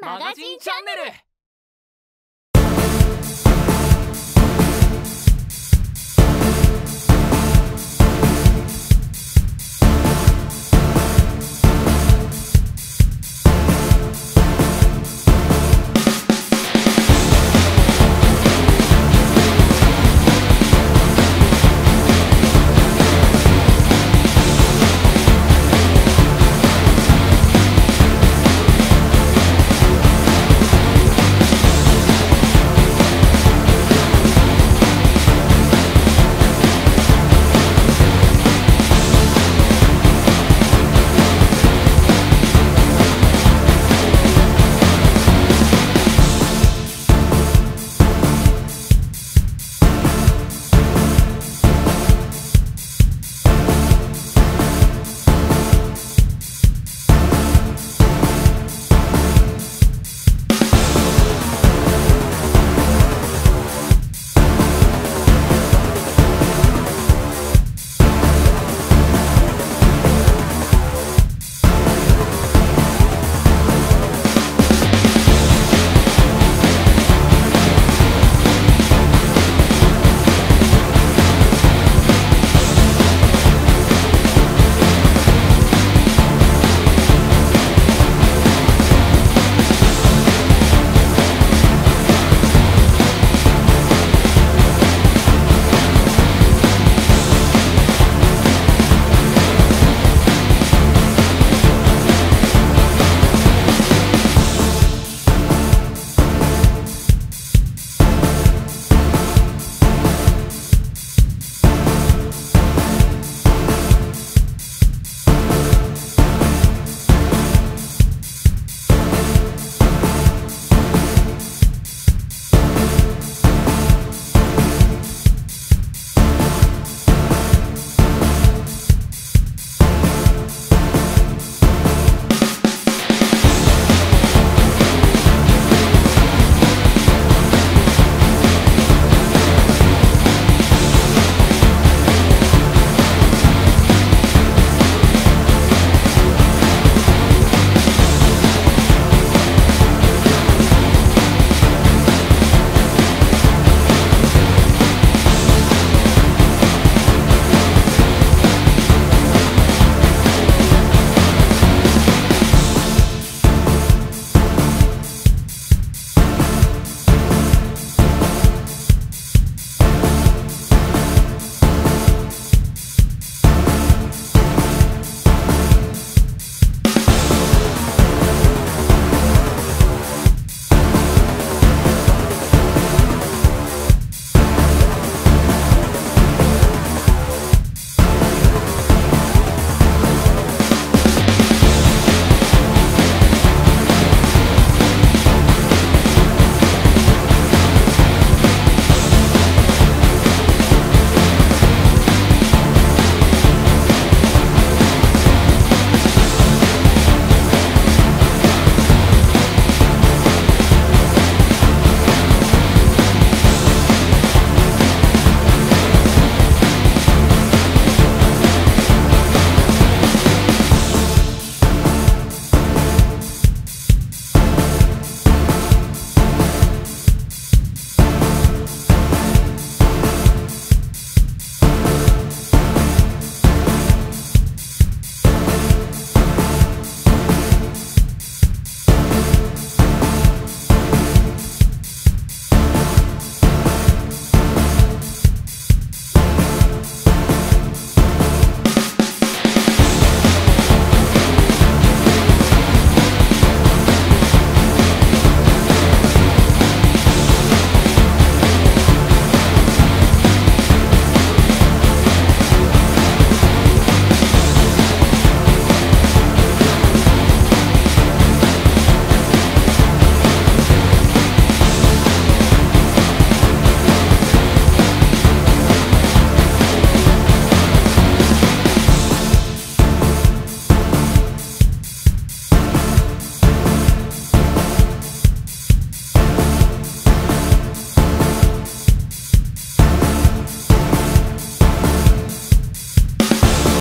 マガジンチャンネル。